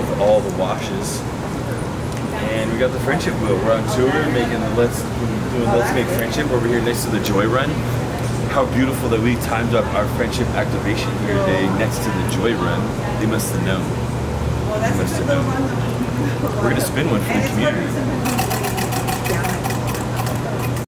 of all the washes. And we got the friendship wheel. We're on tour making the Let's doing Let's Make Friendship over here next to the Joy Run. How beautiful that we timed up our friendship activation here today next to the Joy Run. They must have known. They Must have known. We're gonna spin one for the community.